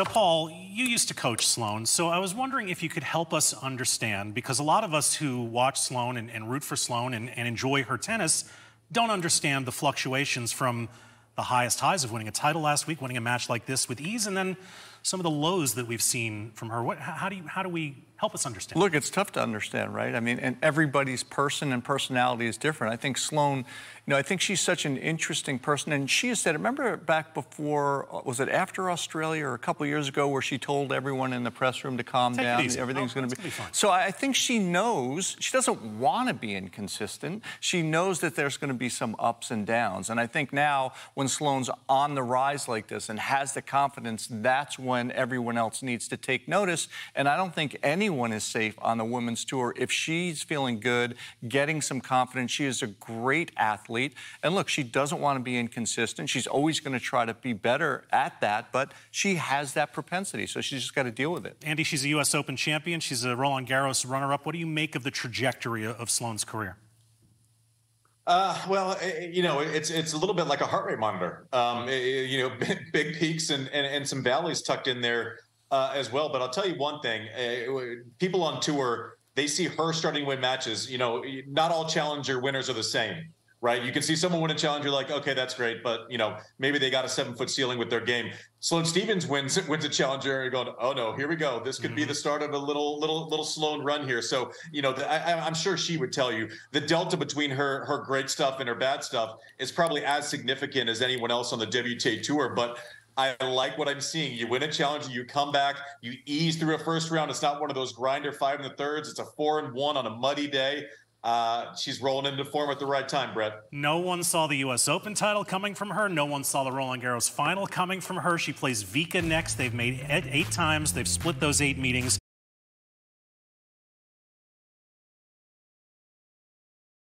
So, Paul, you used to coach Sloane, so I was wondering if you could help us understand, because a lot of us who watch Sloane and, and root for Sloane and, and enjoy her tennis don't understand the fluctuations from the highest highs of winning a title last week, winning a match like this with ease, and then some of the lows that we've seen from her. What, how do you, how do we help us understand? Look, it's tough to understand, right? I mean, and everybody's person and personality is different. I think Sloane, you know, I think she's such an interesting person, and she has said, remember back before, uh, was it after Australia or a couple years ago, where she told everyone in the press room to calm Take down, oh, everything's going to be. be fine. So I think she knows she doesn't want to be inconsistent. She knows that there's going to be some ups and downs, and I think now when Sloane's on the rise like this and has the confidence, that's when everyone else needs to take notice. And I don't think anyone is safe on the women's tour if she's feeling good, getting some confidence. She is a great athlete. And look, she doesn't want to be inconsistent. She's always going to try to be better at that, but she has that propensity. So she's just got to deal with it. Andy, she's a U.S. Open champion. She's a Roland Garros runner up. What do you make of the trajectory of Sloane's career? Uh, well, eh, eh, you know, it's it's a little bit like a heart rate monitor. Um, eh, you know, big peaks and, and, and some valleys tucked in there uh, as well. But I'll tell you one thing: uh, people on tour they see her starting to win matches. You know, not all challenger winners are the same right? You can see someone win a challenge, you're like, okay, that's great, but you know, maybe they got a seven foot ceiling with their game. Sloane Stephens wins wins a challenger, and you're going, oh no, here we go. This could mm-hmm. be the start of a little little little Sloane run here. So you know, the, I, I'm sure she would tell you the delta between her her great stuff and her bad stuff is probably as significant as anyone else on the WTA tour, but. I like what I'm seeing. You win a challenge, you come back, you ease through a first round. It's not one of those grinder five in the thirds. It's a four and one on a muddy day uh, she's rolling into form at the right time, Brett. No one saw the U.S. Open title coming from her. No one saw the Roland Garros final coming from her. She plays Vika next. They've made eight, eight times. They've split those eight meetings.